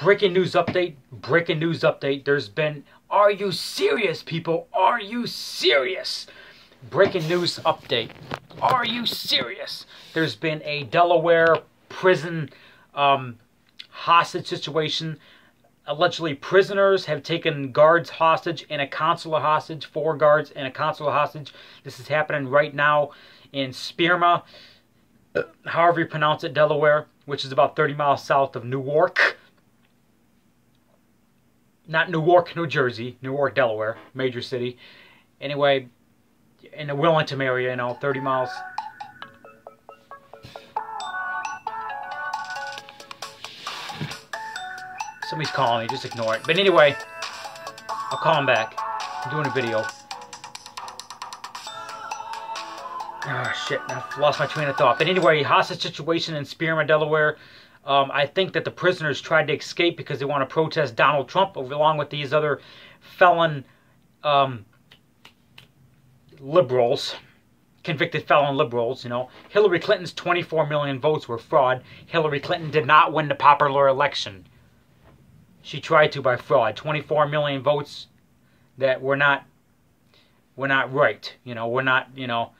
breaking news update. Breaking news update. There's been. Are you serious, people? Are you serious? Breaking news update. Are you serious? There's been a Delaware prison um, hostage situation. Allegedly, prisoners have taken guards hostage and a consular hostage, four guards and a consular hostage. This is happening right now in Spearma, however you pronounce it, Delaware, which is about 30 miles south of Newark. Not Newark, New Jersey, Newark, Delaware, major city. Anyway, in the Wellington area, you know, 30 miles Somebody's calling me, just ignore it. But anyway, I'll call him back. I'm doing a video. Oh shit, I've lost my train of thought. But anyway, hostage situation in Spearman, Delaware. Um, I think that the prisoners tried to escape because they want to protest Donald Trump along with these other felon um, liberals, convicted felon liberals, you know. Hillary Clinton's 24 million votes were fraud. Hillary Clinton did not win the popular election. She tried to by fraud. 24 million votes that were not were not right. You know, were not, you know,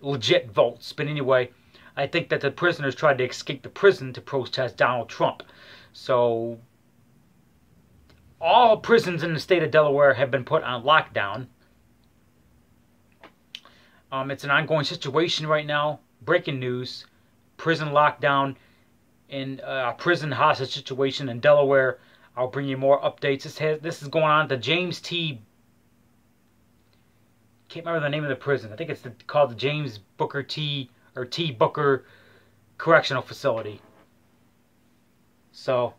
legit votes. But anyway, I think that the prisoners tried to escape the prison to protest Donald Trump. So all prisons in the state of Delaware have been put on lockdown. Um, it's an ongoing situation right now. Breaking news: prison lockdown in a prison hostage situation in Delaware. I'll bring you more updates. This has this is going on at the James T. Can't remember the name of the prison. I think it's the, called the James Booker T. or T. Booker Correctional Facility. So,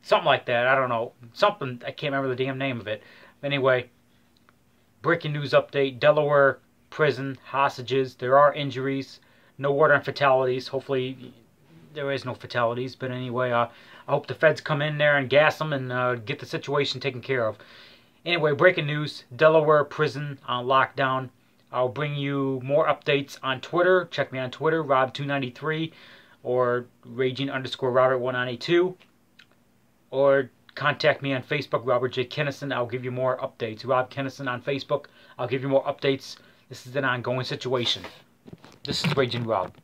something like that. I don't know. Something I can't remember the damn name of it. Anyway, breaking news update: Delaware prison hostages. There are injuries. No word on fatalities. Hopefully, there is no fatalities. But anyway, uh, I hope the feds come in there and gas them and uh, get the situation taken care of. Anyway, breaking news: Delaware prison on lockdown. I'll bring you more updates on Twitter. Check me on Twitter, Rob293, or Raging underscore Robert192, or contact me on Facebook, Robert J. Kinnison. I'll give you more updates. Rob Kinnison on Facebook. I'll give you more updates. This is an ongoing situation. This is Raging Rob.